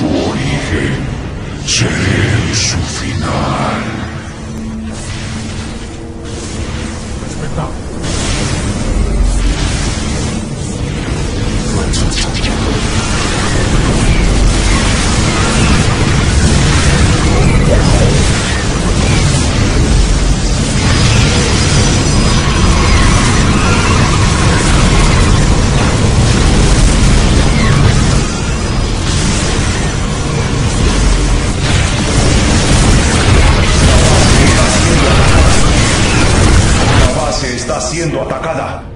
su origen, seré su final. Respetable. sendo atacada.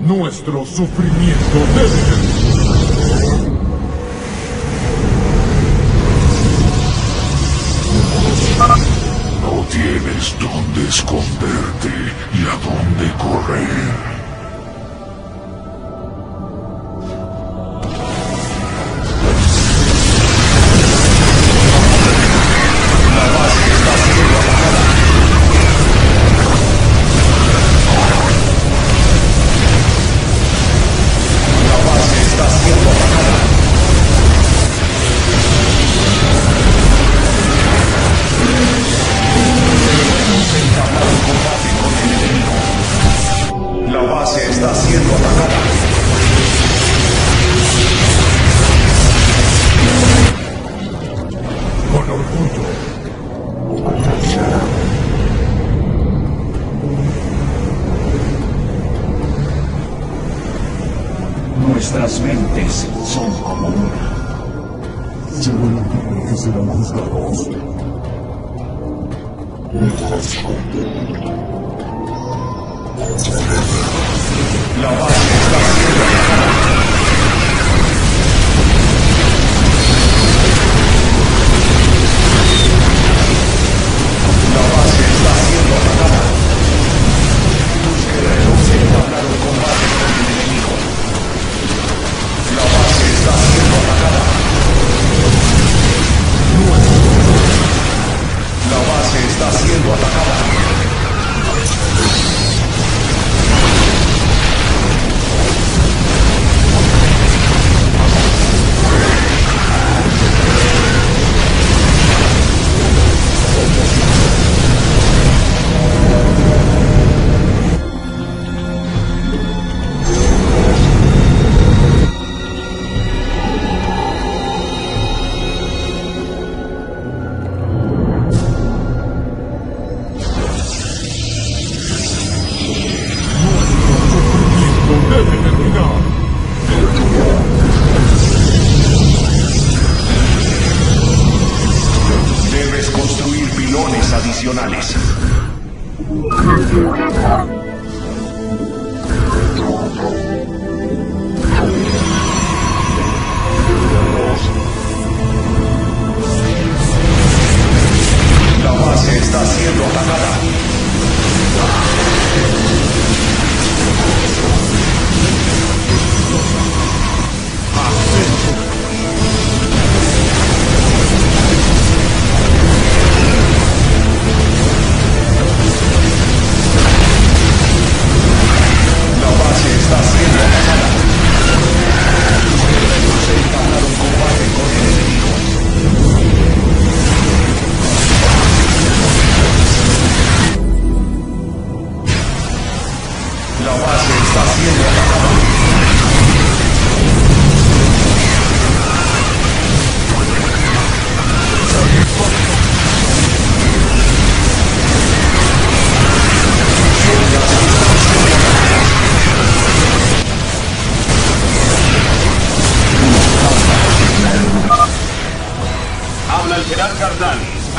Nuestro sufrimiento debe Nuestras mentes son como una. Llegó el tiempo que serán juzgados. La base está...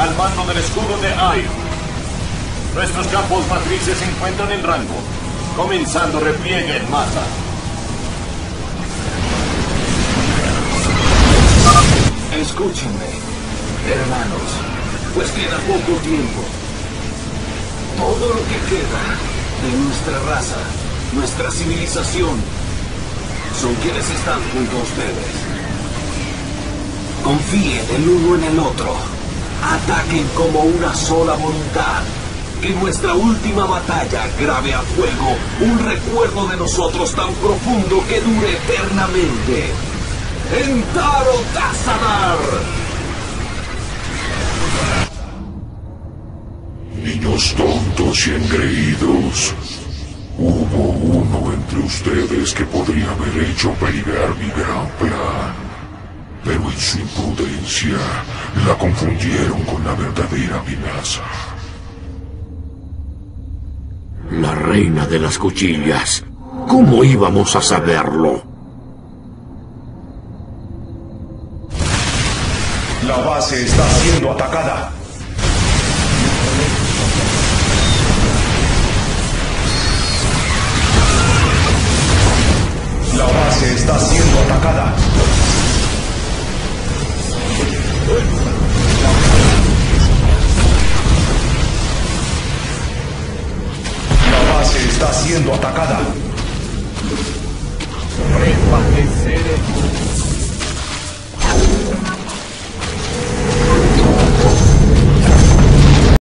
al mando del escudo de Iron. Nuestros campos matrices se encuentran en rango, comenzando repliegue en masa. Escúchenme, hermanos, pues queda poco tiempo. Todo lo que queda de nuestra raza, nuestra civilización, son quienes están junto a ustedes. Confíen el uno en el otro. Ataquen como una sola voluntad. Que nuestra última batalla grabe a fuego un recuerdo de nosotros tan profundo que dure eternamente. ¡Entaro Tazadar! Niños tontos y engreídos. Hubo uno entre ustedes que podría haber hecho peligrar mi gran plan. Pero en su imprudencia la confundieron con la verdadera amenaza. La reina de las cuchillas. ¿Cómo íbamos a saberlo? La base está siendo atacada. La base está siendo atacada. La base está siendo atacada.